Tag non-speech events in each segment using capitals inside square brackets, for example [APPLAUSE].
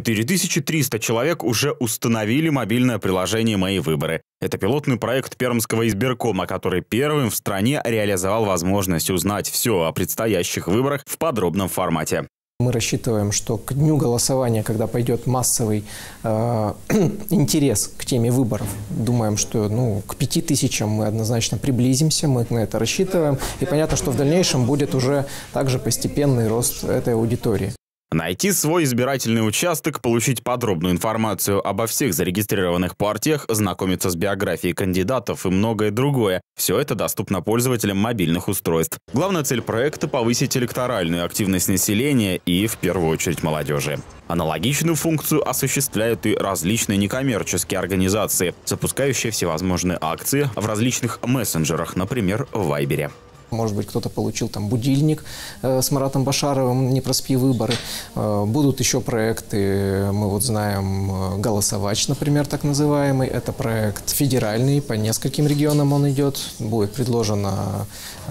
4300 человек уже установили мобильное приложение «Мои выборы». Это пилотный проект Пермского избиркома, который первым в стране реализовал возможность узнать все о предстоящих выборах в подробном формате. Мы рассчитываем, что к дню голосования, когда пойдет массовый э, [CLEARS THROAT] интерес к теме выборов, думаем, что ну, к пяти тысячам мы однозначно приблизимся, мы на это рассчитываем. И понятно, что в дальнейшем будет уже также постепенный рост этой аудитории. Найти свой избирательный участок, получить подробную информацию обо всех зарегистрированных партиях, знакомиться с биографией кандидатов и многое другое. Все это доступно пользователям мобильных устройств. Главная цель проекта – повысить электоральную активность населения и, в первую очередь, молодежи. Аналогичную функцию осуществляют и различные некоммерческие организации, запускающие всевозможные акции в различных мессенджерах, например, в Вайбере. Может быть, кто-то получил там будильник э, с Маратом Башаровым, не проспи выборы. Э, будут еще проекты, мы вот знаем, э, «Голосовач», например, так называемый. Это проект федеральный, по нескольким регионам он идет. Будет предложено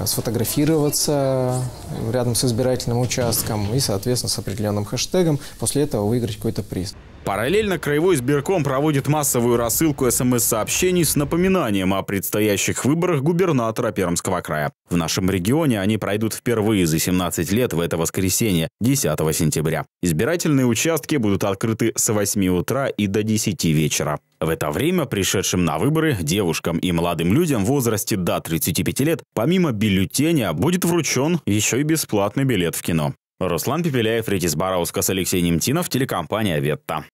сфотографироваться рядом с избирательным участком и, соответственно, с определенным хэштегом. После этого выиграть какой-то приз. Параллельно Краевой избирком проводит массовую рассылку СМС-сообщений с напоминанием о предстоящих выборах губернатора Пермского края. В нашем регионе они пройдут впервые за 17 лет в это воскресенье, 10 сентября. Избирательные участки будут открыты с 8 утра и до 10 вечера. В это время пришедшим на выборы девушкам и молодым людям в возрасте до 35 лет помимо бюллетеня будет вручен еще и бесплатный билет в кино. Руслан Пепеляев, Ретис Бараускас, Алексей Немтинов, телекомпания «Ветта».